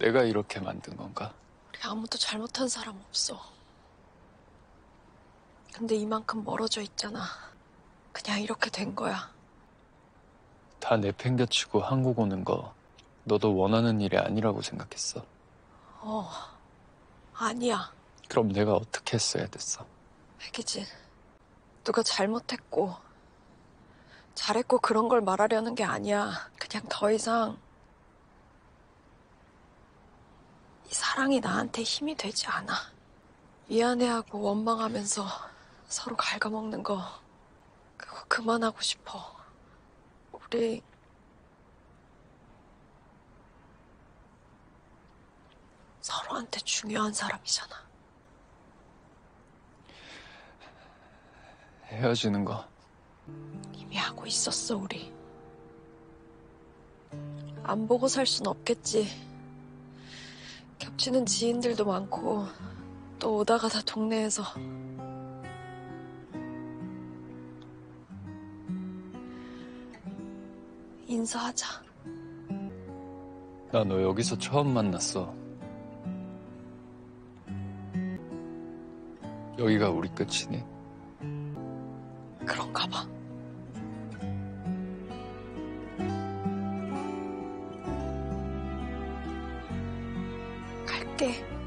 내가 이렇게 만든 건가? 우리 아무도 잘못한 사람 없어. 근데 이만큼 멀어져 있잖아. 그냥 이렇게 된 거야. 다 내팽겨치고 한국 오는 거 너도 원하는 일이 아니라고 생각했어. 어, 아니야. 그럼 내가 어떻게 했어야 됐어? 백이진. 누가 잘못했고, 잘했고 그런 걸 말하려는 게 아니야. 그냥 더 이상 이 사랑이 나한테 힘이 되지 않아. 미안해하고 원망하면서 서로 갉아먹는 거, 그거 그만하고 싶어. 우리 서로한테 중요한 사람이잖아. 헤어지는 거 이미 하고 있었어, 우리. 안 보고 살 순 없겠지. 겹치는 지인들도 많고, 또 오다 가 다 동네에서. 인사하자. 나 너 여기서 처음 만났어. 여기가 우리 끝이니? 그런가 봐. qué?